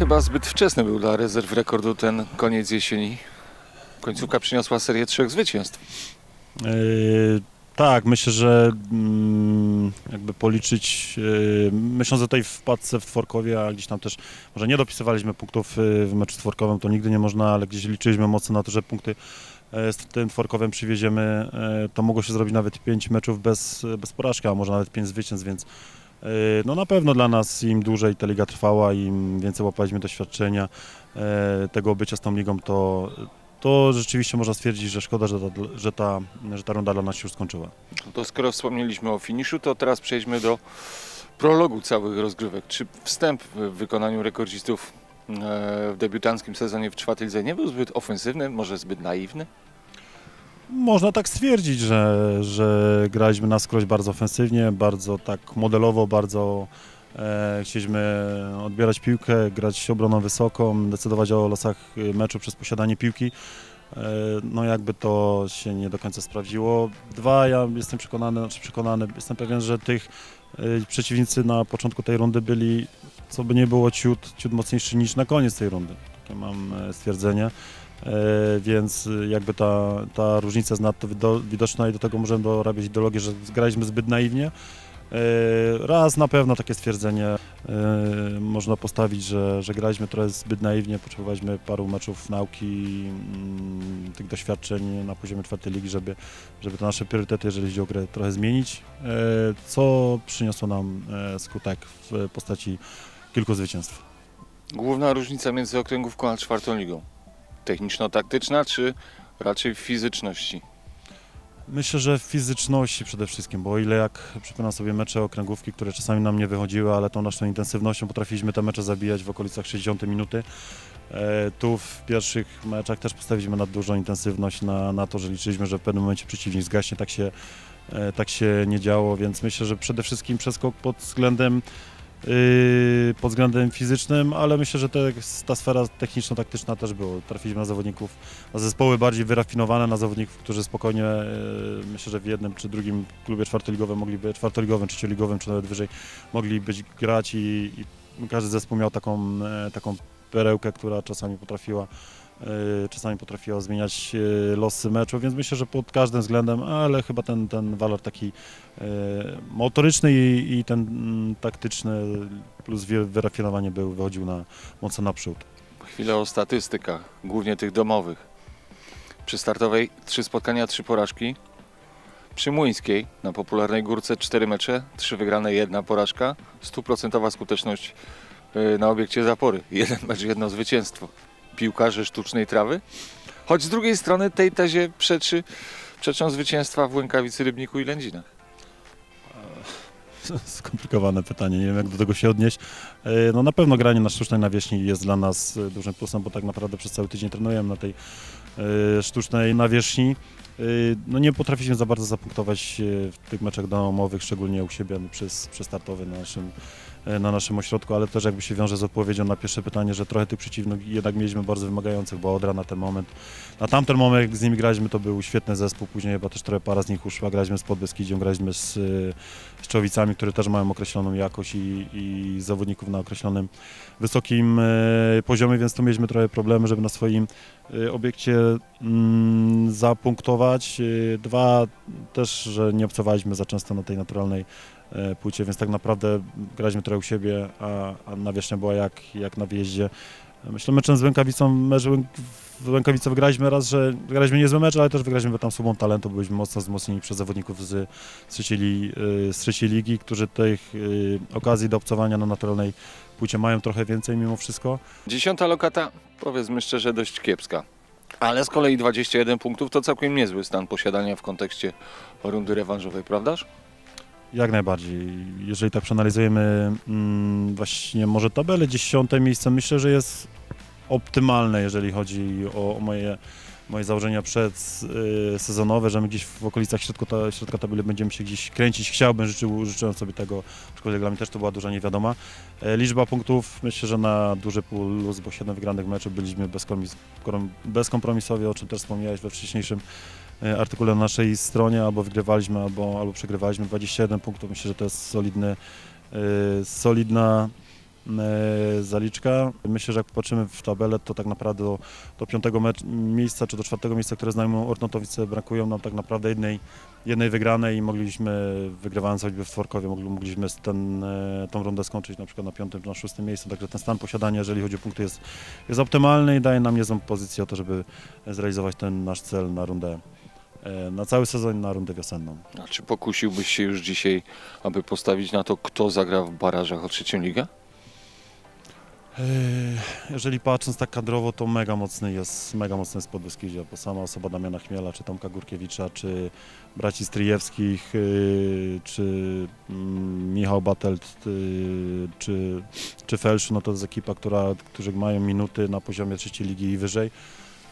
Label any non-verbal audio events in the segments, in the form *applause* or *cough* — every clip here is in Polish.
Chyba zbyt wczesny był dla rezerw rekordu ten koniec jesieni. Końcówka przyniosła serię trzech zwycięstw. Yy, tak, myślę, że mm, jakby policzyć, yy, myśląc o tej wpadce w Tworkowie, a gdzieś tam też, może nie dopisywaliśmy punktów yy, w meczu Tworkowym, to nigdy nie można, ale gdzieś liczyliśmy mocno na to, że punkty z tym Tworkowem przywieziemy, to mogło się zrobić nawet 5 meczów bez, bez porażki, a może nawet 5 zwycięstw, więc no na pewno dla nas im dłużej ta liga trwała, im więcej łapaliśmy doświadczenia yy, tego bycia z tą ligą, to to rzeczywiście można stwierdzić, że szkoda, że ta, że ta, że ta runda dla nas się już skończyła. No To skoro wspomnieliśmy o finiszu, to teraz przejdźmy do prologu całych rozgrywek. Czy wstęp w wykonaniu rekordzistów e, w debiutanckim sezonie w czwartej lidze nie był zbyt ofensywny, może zbyt naiwny? Można tak stwierdzić, że, że graliśmy na skroś bardzo ofensywnie, bardzo tak modelowo, bardzo e, chcieliśmy odbierać piłkę, grać obroną wysoką, decydować o losach y, meczu przez posiadanie piłki. E, No jakby to się nie do końca sprawdziło. Dwa, ja jestem przekonany, znaczy przekonany, jestem pewien, że tych y, przeciwnicy na początku tej rundy byli, co by nie było, ciut, ciut mocniejszy niż na koniec tej rundy. Takie mam e, stwierdzenie. E, Więc jakby ta, ta różnica jest nadto wido- widoczna i do tego możemy dorabiać ideologię, że graliśmy zbyt naiwnie. E, Raz na pewno takie stwierdzenie e, można postawić, że, że graliśmy trochę zbyt naiwnie, potrzebowaliśmy paru meczów nauki, mm, tych doświadczeń na poziomie czwartej ligi, żeby, żeby te nasze priorytety, jeżeli chodzi o grę, trochę zmienić, co przyniosło nam skutek w postaci kilku zwycięstw. Główna różnica między okręgówką a czwartą ligą? Techniczno-taktyczna, czy raczej w fizyczności? Myślę, że w fizyczności przede wszystkim, bo o ile jak przypominam sobie mecze okręgówki, które czasami nam nie wychodziły, ale tą naszą intensywnością potrafiliśmy te mecze zabijać w okolicach 60 minuty. E, Tu w pierwszych meczach też postawiliśmy na dużą intensywność, na, na to, że liczyliśmy, że w pewnym momencie przeciwnik zgaśnie, tak się, e, tak się nie działo, więc myślę, że przede wszystkim przeskok pod względem pod względem fizycznym, ale myślę, że te, ta sfera techniczno-taktyczna też było. Trafiliśmy na zawodników, na zespoły bardziej wyrafinowane, na zawodników, którzy spokojnie, yy, myślę, że w jednym czy drugim klubie czwartoligowym mogliby, czwartoligowym, trzecioligowym, czy nawet wyżej, mogli być grać i, i każdy zespół miał taką, e, taką perełkę, która czasami potrafiła czasami potrafiła zmieniać e, losy meczu, więc myślę, że pod każdym względem, ale chyba ten, ten walor taki e, motoryczny i, i ten mm, taktyczny plus wy- wyrafinowanie był, wychodził na, mocno naprzód. Chwilę o statystykach, głównie tych domowych. Przy startowej trzy spotkania, trzy porażki. Przy Młyńskiej na popularnej górce cztery mecze, trzy wygrane, jedna porażka. Stuprocentowa skuteczność na obiekcie zapory. Jeden mecz, jedno zwycięstwo. Piłkarze sztucznej trawy. Choć z drugiej strony tej tezie przeczy, przeczą zwycięstwa w Łękawicy, Rybniku i Lędzinach. *laughs* Skomplikowane pytanie, nie wiem jak do tego się odnieść. E, No na pewno granie na sztucznej nawierzchni jest dla nas dużym plusem, bo tak naprawdę przez cały tydzień trenujemy na tej e, sztucznej nawierzchni. E, No nie potrafiliśmy za bardzo zapunktować w tych meczach domowych, szczególnie u siebie no, przez, przez startowy na naszym, na naszym ośrodku, ale też jakby się wiąże z odpowiedzią na pierwsze pytanie, że trochę tych przeciwnych jednak mieliśmy bardzo wymagających, bo Odra na ten moment, na tamten moment jak z nimi graliśmy to był świetny zespół, później chyba też trochę para z nich uszła, graliśmy z Podbeskidzią, graliśmy z, e, z Czowicami, które też mają określoną jakość i, i zawodników na określonym wysokim e, poziomie, więc tu mieliśmy trochę problemy, żeby na swoim e, obiekcie mm, zapunktować. E, Dwa, też, że nie obcowaliśmy za często na tej naturalnej e, płycie, więc tak naprawdę graliśmy trochę u siebie, a, a nawierzchnia była jak, jak na wyjeździe. Myślę, meczem z Łękawicą, mecz w wygraliśmy raz, że wygraliśmy niezły mecz, ale też wygraliśmy tam słabą talentu, byliśmy mocno wzmocnieni przez zawodników z, z, trzeciej, y, z trzeciej ligi, którzy tych y, okazji do obcowania na naturalnej płycie mają trochę więcej mimo wszystko. Dziesiąta lokata, powiedzmy szczerze, dość kiepska. Ale z kolei 21 punktów to całkiem niezły stan posiadania w kontekście rundy rewanżowej, prawdaż? Jak najbardziej. Jeżeli tak przeanalizujemy mm, właśnie może tabelę, dziesiąte miejsce myślę, że jest optymalne, jeżeli chodzi o, o moje, moje założenia przedsezonowe, że my gdzieś w okolicach środka, ta, środka tabeli będziemy się gdzieś kręcić. Chciałbym, życzył, życzyłem sobie tego, aczkolwiek dla mnie też to była duża niewiadoma. E, Liczba punktów myślę, że na duży plus, bo 7 wygranych meczów byliśmy bezkompromisowi, o czym też wspomniałeś we wcześniejszym artykule na naszej stronie, albo wygrywaliśmy, albo, albo przegrywaliśmy 21 punktów. Myślę, że to jest solidny, e, solidna e, zaliczka. Myślę, że jak popatrzymy w tabelę, to tak naprawdę do, do piątego miejsca czy do czwartego miejsca, które znajmują Ornotowice, brakują nam tak naprawdę jednej, jednej wygranej i mogliśmy, wygrywając choćby w Tworkowie, mogli- mogliśmy ten, e, tą rundę skończyć na przykład na piątym czy na szóstym miejscu, także ten stan posiadania, jeżeli chodzi o punkty, jest, jest optymalny i daje nam niezłą pozycję o to, żeby zrealizować ten nasz cel na rundę, e, na cały sezon, na rundę wiosenną. A czy pokusiłbyś się już dzisiaj, aby postawić na to, kto zagra w barażach o trzecią ligę? Yy, Jeżeli patrząc tak kadrowo, to mega mocny jest, mega mocny jest Podbeskidzie, bo sama osoba Damiana Chmiela, czy Tomka Górkiewicza, czy braci Stryjewskich, yy, czy mm, Michał Batelt, czy, czy Felszu, no to jest ekipa, która, którzy mają minuty na poziomie trzeciej ligi i wyżej.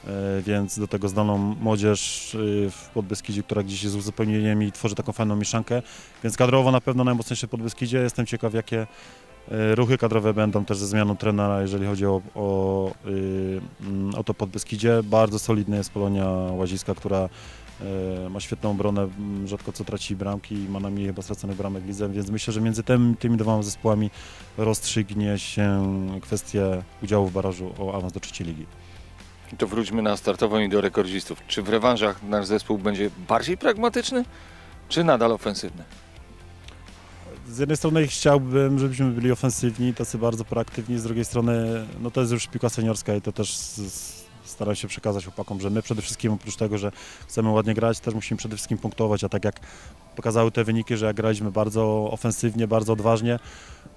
Yy, Więc do tego zdolną młodzież yy, w Podbeskidzie, która gdzieś jest uzupełnieniem i tworzy taką fajną mieszankę. Więc kadrowo na pewno najmocniejszy Podbeskidzie. Jestem ciekaw, jakie E, Ruchy kadrowe będą też ze zmianą trenera, jeżeli chodzi o, o, y, mm, o to Podbeskidzie. Bardzo solidna jest Polonia Łaziska, która e, ma świetną obronę, m, rzadko co traci bramki i ma najmniej chyba straconych bramek w lidze, więc myślę, że między tym, tymi dwoma zespołami rozstrzygnie się kwestia udziału w barażu o awans do trzeciej ligi. To wróćmy na startową i do rekordzistów. Czy w rewanżach nasz zespół będzie bardziej pragmatyczny, czy nadal ofensywny? Z jednej strony chciałbym, żebyśmy byli ofensywni, tacy bardzo proaktywni, z drugiej strony no to jest już piłka seniorska i to też z, z, staram się przekazać chłopakom, że my przede wszystkim oprócz tego, że chcemy ładnie grać, też musimy przede wszystkim punktować, a tak jak pokazały te wyniki, że jak graliśmy bardzo ofensywnie, bardzo odważnie,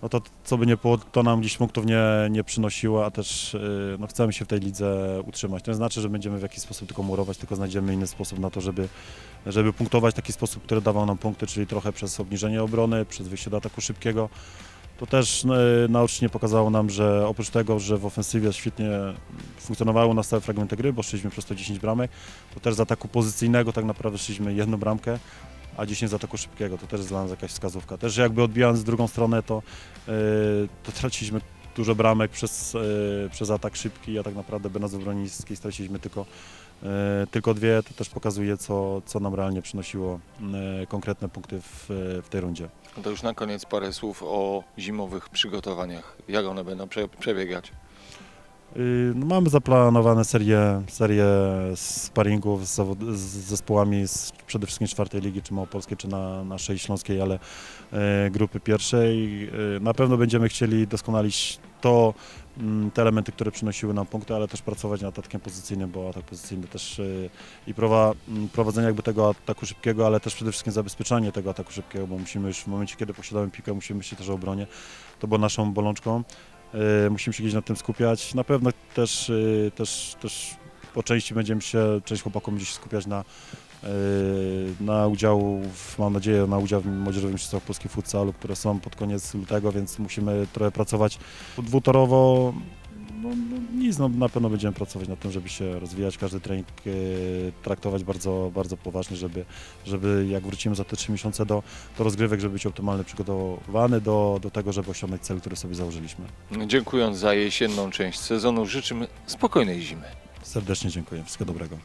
no to co by nie było, to nam gdzieś punktów nie, nie przynosiło, a też yy, no chcemy się w tej lidze utrzymać. To nie znaczy, że będziemy w jakiś sposób tylko murować, tylko znajdziemy inny sposób na to, żeby, żeby punktować w taki sposób, który dawał nam punkty, czyli trochę przez obniżenie obrony, przez wyjście do ataku szybkiego. To też e, naocznie pokazało nam, że oprócz tego, że w ofensywie świetnie funkcjonowały u nas całe fragmenty gry, bo szliśmy przez to 10 bramek, to też z ataku pozycyjnego tak naprawdę szliśmy jedną bramkę, a 10 z ataku szybkiego. To też jest dla nas jakaś wskazówka. Też jakby odbijając w drugą stronę, to, e, to traciliśmy dużo bramek przez, e, przez atak szybki, a tak naprawdę by nas niskiej straciliśmy tylko, tylko dwie. To też pokazuje, co, co nam realnie przynosiło e, konkretne punkty w, w tej rundzie. No to już na koniec parę słów o zimowych przygotowaniach. Jak one będą prze, przebiegać? Y, No mamy zaplanowane serię, serię sparingów z, z zespołami z, przede wszystkim czwartej ligi, czy małopolskiej, czy na naszej śląskiej, ale e, grupy pierwszej. E, na pewno będziemy chcieli doskonalić to, te elementy, które przynosiły nam punkty, ale też pracować nad atakiem pozycyjnym, bo atak pozycyjny też e, i prowa, m, prowadzenie jakby tego ataku szybkiego, ale też przede wszystkim zabezpieczanie tego ataku szybkiego, bo musimy już w momencie, kiedy posiadamy piłkę, musimy myśleć też o obronie. To było naszą bolączką. E, Musimy się gdzieś nad tym skupiać. Na pewno też, e, też, też po części będziemy się, część chłopaków będzie się skupiać na, na udział, w, mam nadzieję, na udział w Młodzieżowym Mistrzostwach Polski futsalu, które są pod koniec lutego, więc musimy trochę pracować dwutorowo. No, no nic, no, na pewno będziemy pracować nad tym, żeby się rozwijać, każdy trening e, traktować bardzo, bardzo poważnie, żeby, żeby jak wrócimy za te trzy miesiące do, do rozgrywek, żeby być optymalnie przygotowany do, do tego, żeby osiągnąć cel, który sobie założyliśmy. Dziękując za jesienną część sezonu, życzymy spokojnej zimy. Serdecznie dziękuję. Wszystkiego dobrego.